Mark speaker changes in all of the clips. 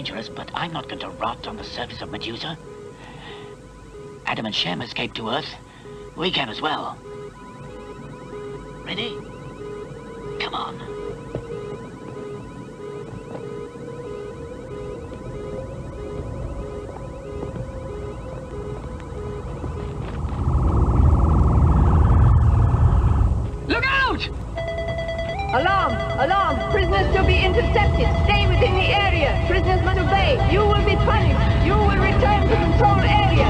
Speaker 1: dangerous, but I'm not going to rot on the surface of Medusa. Adam and Shem escaped to Earth. We can as well. Ready? Come on.
Speaker 2: You will! You will return to control area!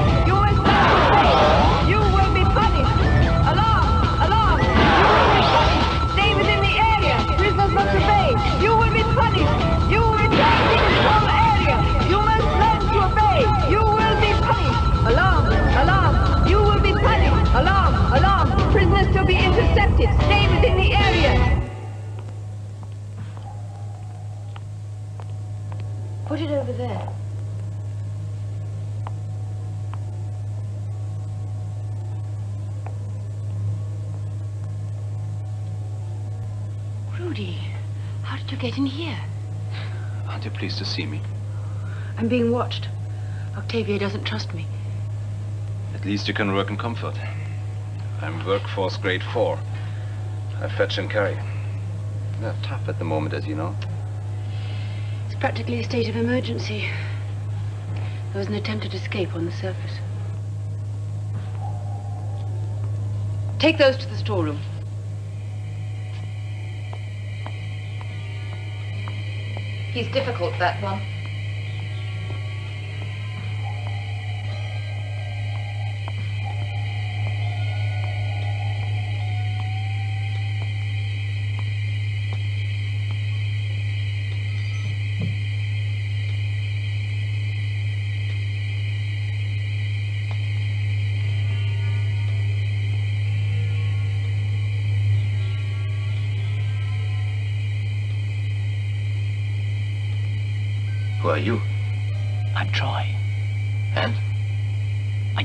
Speaker 3: How did you get in here?
Speaker 4: Aren't you pleased to see me?
Speaker 3: I'm being watched. Octavia doesn't trust me.
Speaker 4: At least you can work in comfort. I'm workforce grade four. I fetch and carry. They're tough at the moment, as you know.
Speaker 3: It's practically a state of emergency. There was an attempted escape on the surface. Take those to the storeroom.
Speaker 2: He's difficult, that one.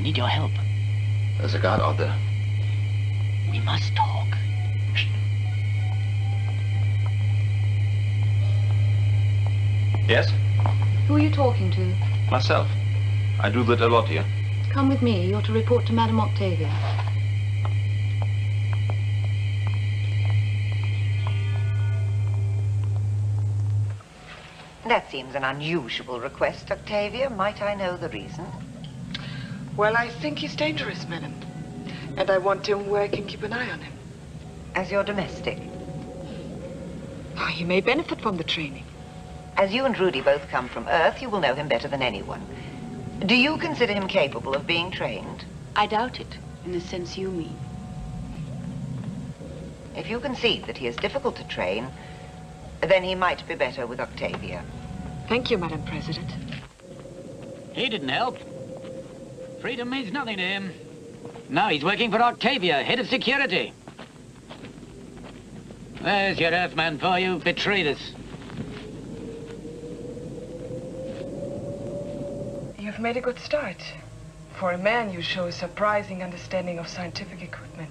Speaker 1: Need your help.
Speaker 4: There's a guard out there.
Speaker 1: We must talk.
Speaker 4: Yes?
Speaker 3: Who are you talking to?
Speaker 4: Myself. I do that a lot here.
Speaker 3: Come with me. You're to report to Madame Octavia.
Speaker 5: That seems an unusual request, Octavia. Might I know the reason?
Speaker 6: Well, I think he's dangerous, madam. And I want him where I can keep an eye on him.
Speaker 5: As your domestic?
Speaker 6: Oh, he may benefit from the training.
Speaker 5: As you and Rudi both come from Earth, you will know him better than anyone. Do you consider him capable of being trained?
Speaker 3: I doubt it, in the sense you mean.
Speaker 5: If you concede that he is difficult to train, then he might be better with Octavia.
Speaker 6: Thank you, Madam President.
Speaker 1: He didn't help. Freedom means nothing to him. Now he's working for Octavia, head of security. There's your Earthman for you. Betrayed us.
Speaker 6: You've made a good start. For a man, you show a surprising understanding of scientific equipment.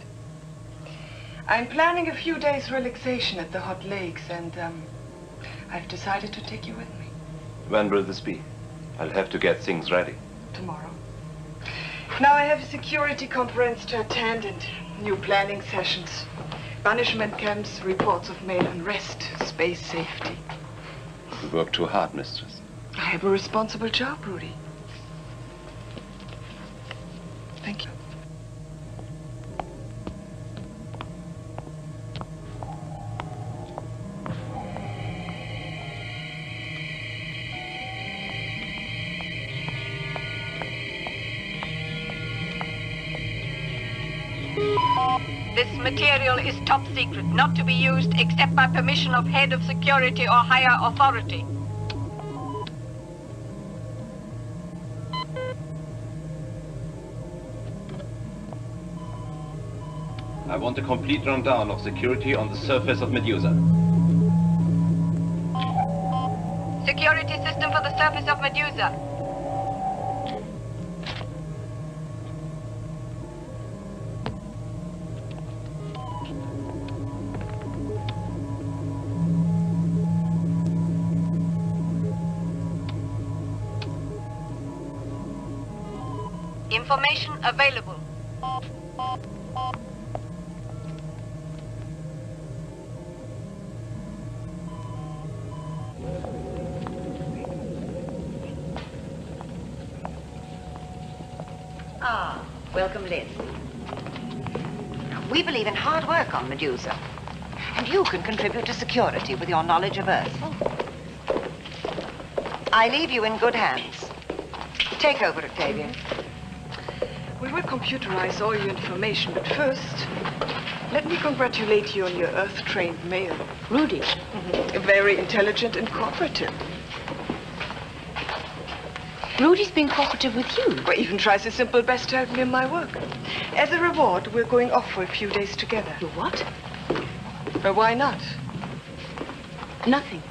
Speaker 6: I'm planning a few days relaxation at the hot lakes, and um, I've decided to take you with me
Speaker 4: When will this be? I'll have to get things ready.
Speaker 6: tomorrow. Now I have a security conference to attend and new planning sessions. Banishment camps, reports of male unrest, space safety.
Speaker 4: You work too hard, mistress.
Speaker 6: I have a responsible job, Rudi.
Speaker 2: This material is top secret, not to be used except by permission of head of security or higher authority.
Speaker 4: I want a complete rundown of security on the surface of Medusa.
Speaker 2: Security system for the surface of Medusa. Available.
Speaker 5: Ah, welcome, Liz. We believe in hard work on Medusa. And you can contribute to security with your knowledge of Earth. I leave you in good hands. Take over, Octavia.
Speaker 6: Will computerize all your information, but first, let me congratulate you on your Earth-trained male.
Speaker 3: Rudi, mm-hmm.
Speaker 6: Very intelligent and cooperative.
Speaker 3: Rudi's been cooperative with you.
Speaker 6: Or even tries his simple best to help me in my work. As a reward, we're going off for a few days together.
Speaker 3: You what?
Speaker 6: But why not?
Speaker 3: Nothing.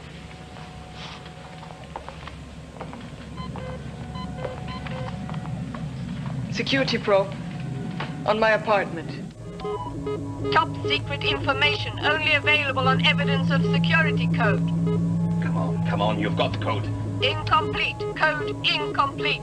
Speaker 6: Security probe on my apartment.
Speaker 2: Top secret information only available on evidence of security code.
Speaker 4: Come on, come on, you've got the code.
Speaker 2: Incomplete. Code incomplete.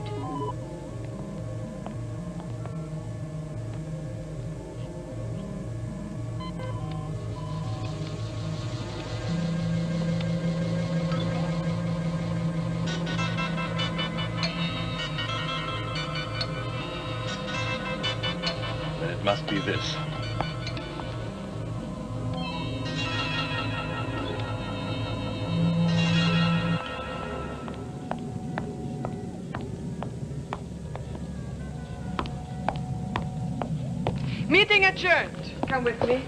Speaker 4: This.
Speaker 6: Meeting adjourned. Come with me.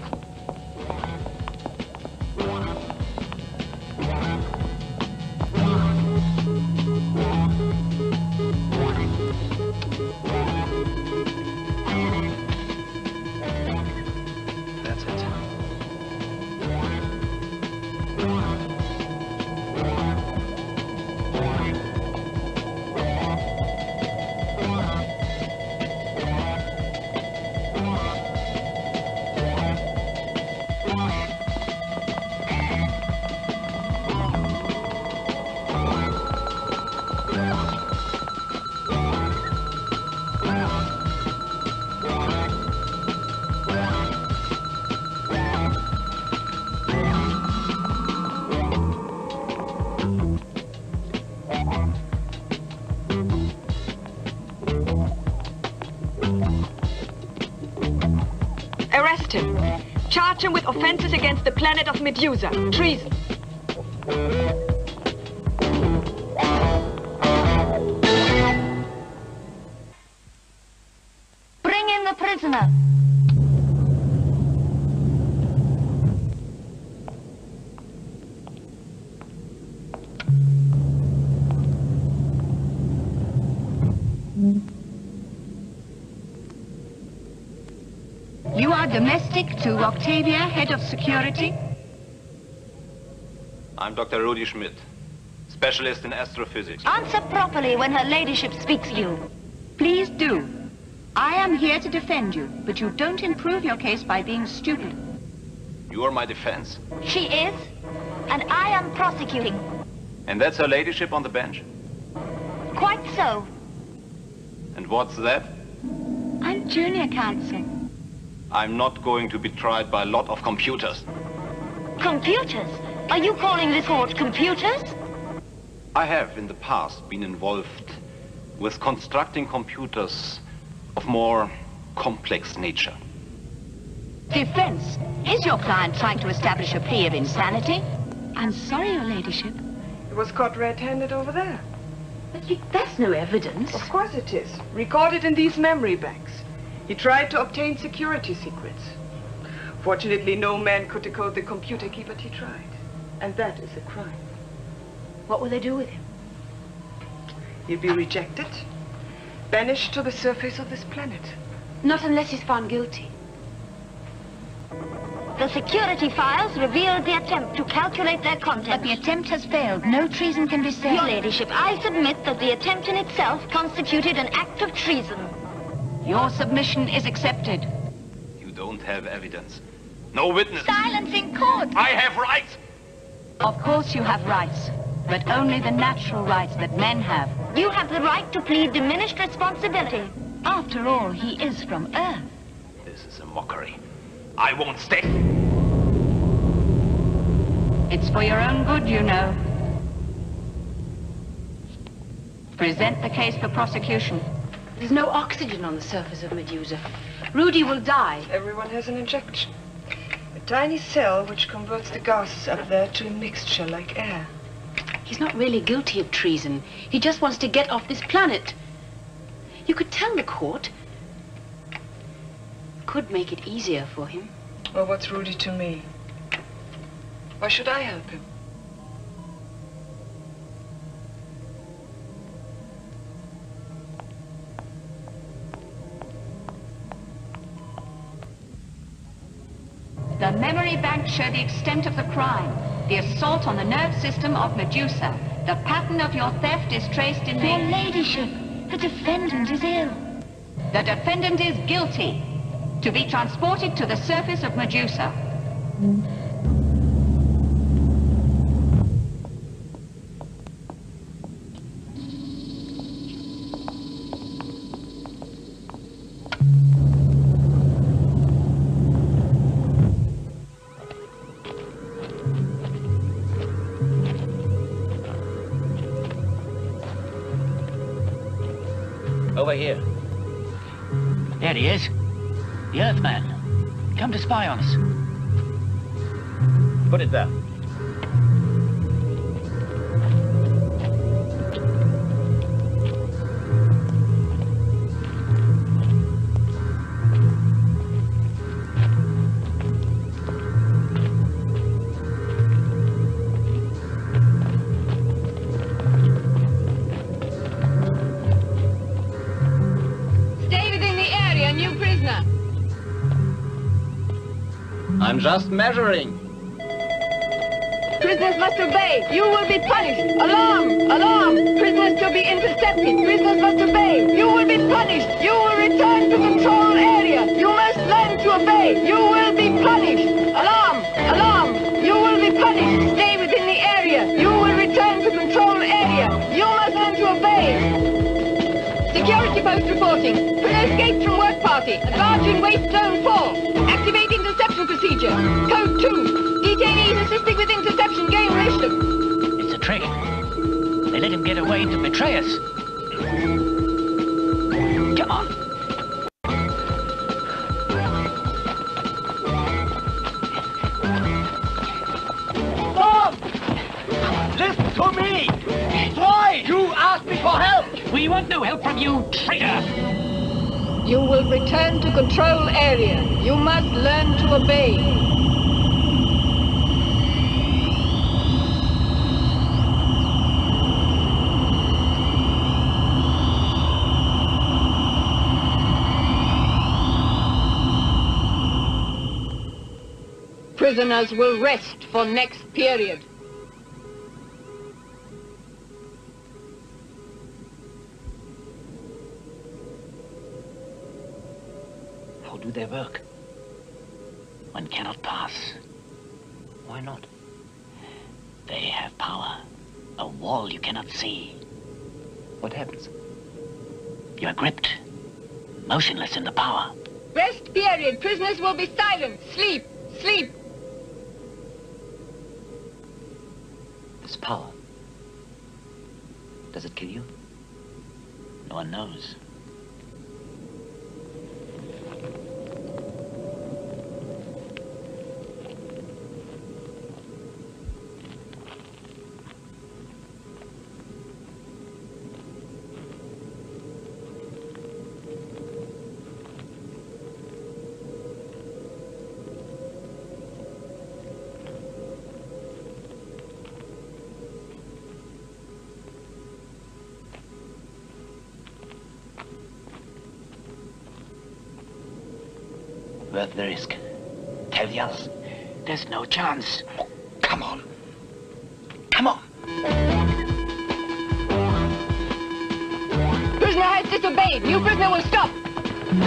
Speaker 2: Charge him with offenses against the planet of Medusa. Treason.
Speaker 3: You are domestic to Octavia, head of security?
Speaker 4: I'm Dr. Rudi Schmidt, specialist in astrophysics.
Speaker 7: Answer properly when her ladyship speaks to you.
Speaker 3: Please do. I am here to defend you, but you don't improve your case by being stupid.
Speaker 4: You are my defense.
Speaker 7: She is, and I am prosecuting.
Speaker 4: And that's her ladyship on the bench?
Speaker 7: Quite so.
Speaker 4: And what's that?
Speaker 3: I'm junior counsel.
Speaker 4: I'm not going to be tried by a lot of computers.
Speaker 7: Computers? Are you calling this court computers?
Speaker 4: I have in the past been involved with constructing computers of more complex nature.
Speaker 3: Defense. Is your client trying to establish a plea of insanity? I'm sorry, your ladyship.
Speaker 6: It was caught red-handed over there.
Speaker 3: But that's no evidence.
Speaker 6: Of course it is. Recorded in these memory banks. He tried to obtain security secrets. Fortunately, no man could decode the computer key, but he tried. And that is a crime.
Speaker 3: What will they do with him?
Speaker 6: He'll be rejected, banished to the surface of this planet.
Speaker 3: Not unless he's found guilty.
Speaker 7: The security files revealed the attempt to calculate their contents.
Speaker 3: But the attempt has failed. No treason can be said.
Speaker 7: Your ladyship, I submit that the attempt in itself constituted an act of treason.
Speaker 3: Your submission is accepted.
Speaker 4: You don't have evidence. No witness.
Speaker 7: Silence in court!
Speaker 4: I have rights!
Speaker 3: Of course you have rights, but only the natural rights that men have.
Speaker 7: You have the right to plead diminished responsibility.
Speaker 8: After all, he is from Earth.
Speaker 9: This is a mockery. I won't stay.
Speaker 8: It's for your own good, you know. Present the case for prosecution.
Speaker 3: There's no oxygen on the surface of Medusa. Rudi will die.
Speaker 6: Everyone has an injection. A tiny cell which converts the gases up there to a mixture like air.
Speaker 3: He's not really guilty of treason. He just wants to get off this planet. You could tell the court. Could make it easier for him.
Speaker 6: Well, what's Rudi to me? Why should I help him?
Speaker 8: Extent of the crime. The assault on the nerve system of Medusa. The pattern of your theft is traced in
Speaker 7: Your
Speaker 8: the...
Speaker 7: ladyship, the defendant is ill.
Speaker 8: The defendant is guilty. To be transported to the surface of Medusa.
Speaker 1: Over here. There he is. The Earthman. Come to spy on us.
Speaker 9: Put it there. I'm just measuring.
Speaker 2: Prisoners must obey. You will be punished. Alarm! Alarm! Prisoners to be intercepted. Prisoners must obey. You will be punished. You will return to control area. You must learn to obey. You will be punished. Alarm! Interception procedure. Code 2. Detainees assisting with interception gain ration.
Speaker 1: It's a trick. They let him get away to betray us. Come on.
Speaker 9: Mom! Listen to me! Why? You asked me for help!
Speaker 1: We want no help from you, traitor!
Speaker 2: You will return to control area. You must learn to obey. Prisoners will rest for next period.
Speaker 1: How do work? One cannot pass. Why not? They have power. A wall you cannot see.
Speaker 4: What happens?
Speaker 1: You are gripped. Motionless in the power.
Speaker 2: Rest period. Prisoners will be silent. Sleep. Sleep.
Speaker 1: This power. Does it kill you? No one knows. Worth the risk. Tell the others. There's no chance.
Speaker 9: Come on. Come on.
Speaker 2: Prisoner has disobeyed. New prisoner will stop.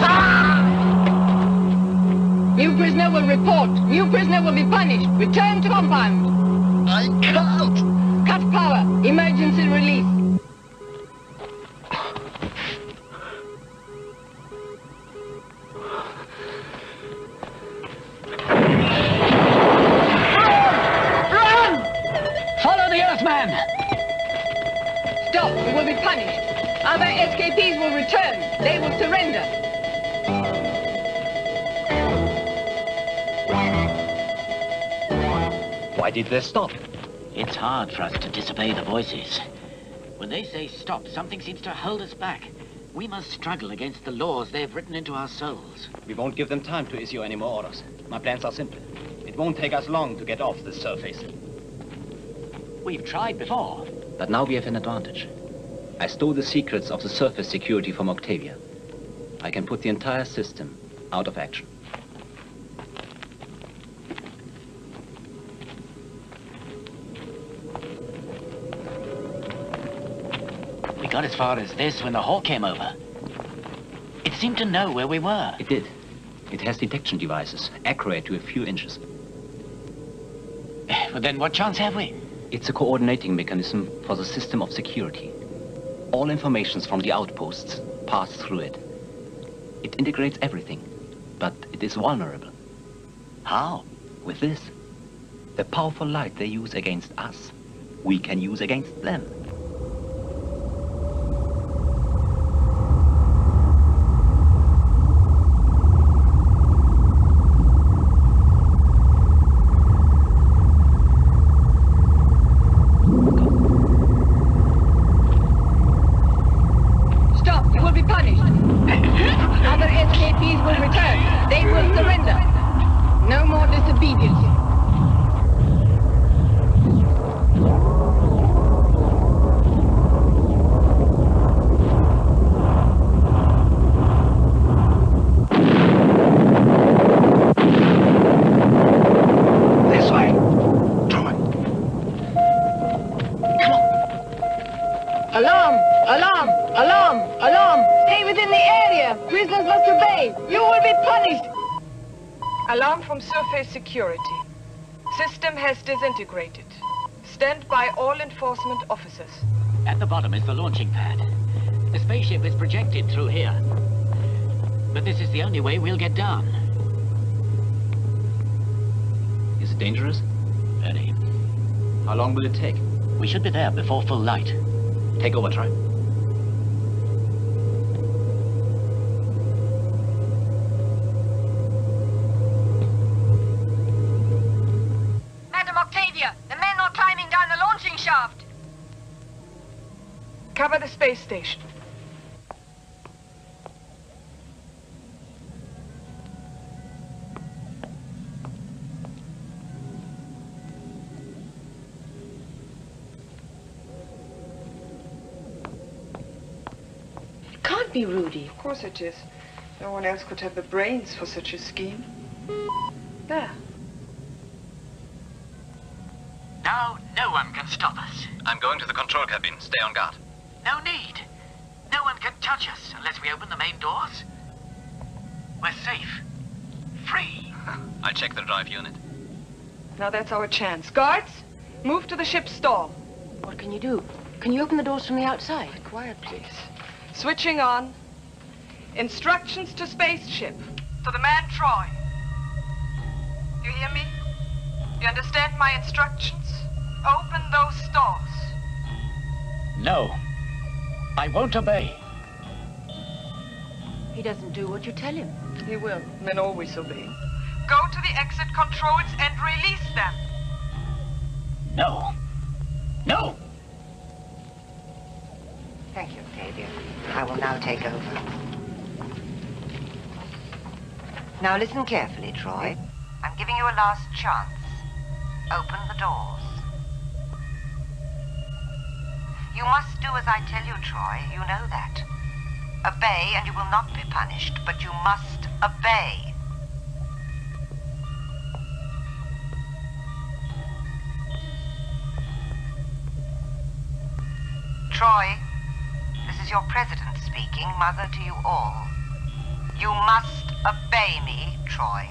Speaker 2: Ah! New prisoner will report. New prisoner will be punished. Return to compound.
Speaker 9: Stop, we
Speaker 2: will be punished. Other SKPs will return. They will surrender.
Speaker 9: Why did they stop?
Speaker 1: It's hard for us to disobey the voices. When they say stop, something seems to hold us back. We must struggle against the laws they've written into our souls.
Speaker 9: We won't give them time to issue any more orders. My plans are simple. It won't take us long to get off this surface.
Speaker 1: We've tried before.
Speaker 9: But now we have an advantage. I stole the secrets of the surface security from Octavia. I can put the entire system out of action.
Speaker 1: We got as far as this when the Hawk came over. It seemed to know where we were.
Speaker 9: It did. It has detection devices, accurate to a few inches.
Speaker 1: Well, then what chance have we?
Speaker 9: It's a coordinating mechanism for the system of security. All informations from the outposts pass through it. It integrates everything, but it is vulnerable.
Speaker 1: How?
Speaker 9: With this, the powerful light they use against us, we can use against them.
Speaker 6: Security. System has disintegrated. Stand by all enforcement officers.
Speaker 1: At the bottom is the launching pad. The spaceship is projected through here. But this is the only way we'll get down.
Speaker 9: Is it dangerous?
Speaker 1: Very.
Speaker 9: How long will it take?
Speaker 1: We should be there before full light.
Speaker 9: Take over, Troy.
Speaker 2: Madam Octavia, the men are climbing down the launching shaft.
Speaker 6: Cover the space station.
Speaker 3: It can't be Rudi.
Speaker 6: Of course it is. No one else could have the brains for such a scheme. There.
Speaker 1: Now, no one can stop us.
Speaker 4: I'm going to the control cabin. Stay on guard.
Speaker 1: No need. No one can touch us unless we open the main doors. We're safe. Free.
Speaker 4: I'll check the drive unit.
Speaker 6: Now that's our chance. Guards, move to the ship's stall.
Speaker 3: What can you do? Can you open the doors from the outside?
Speaker 6: Quiet, please. Switching on. Instructions to spaceship. To the man Troy. You hear me? You understand my instructions? Open those stores.
Speaker 1: No. I won't obey.
Speaker 3: He doesn't do what you tell him.
Speaker 6: He will. Men always obey. Go to the exit controls and release them.
Speaker 1: No. No!
Speaker 5: Thank you, Octavia. I will now take over. Now listen carefully, Troy. I'm giving you a last chance. Open the doors. You must do as I tell you, Troy. You know that. Obey and you will not be punished, but you must obey. Troy, this is your president speaking, mother to you all. You must obey me, Troy.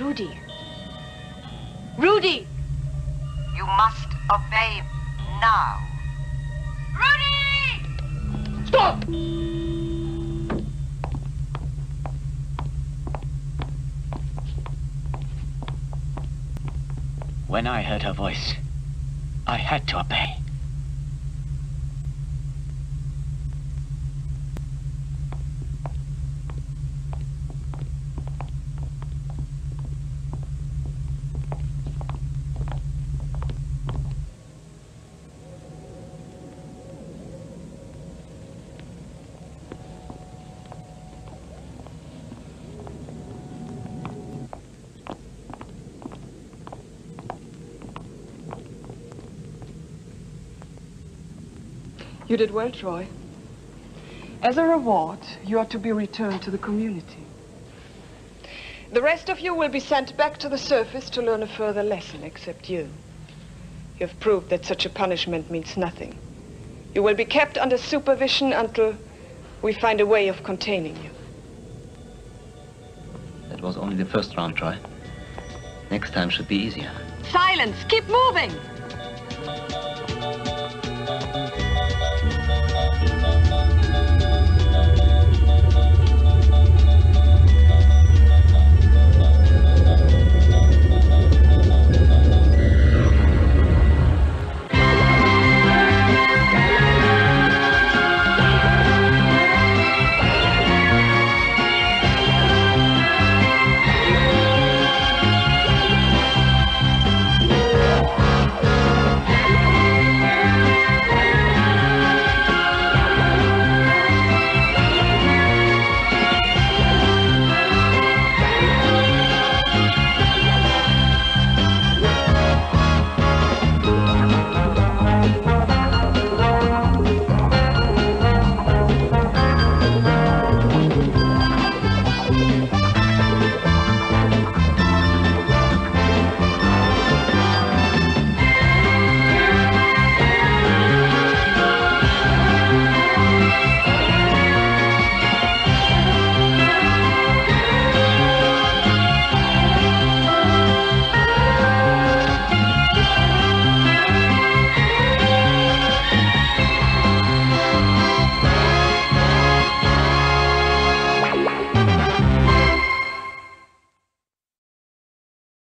Speaker 3: Rudi. Rudi!
Speaker 5: You must obey now.
Speaker 2: Rudi!
Speaker 3: Stop!
Speaker 1: When I heard her voice, I had to obey.
Speaker 6: You did well, Troy. As a reward, you are to be returned to the community. The rest of you will be sent back to the surface to learn a further lesson, except you. You have proved that such a punishment means nothing. You will be kept under supervision until we find a way of containing you.
Speaker 9: That was only the first round, Troy. Next time should be easier.
Speaker 6: Silence! Keep moving!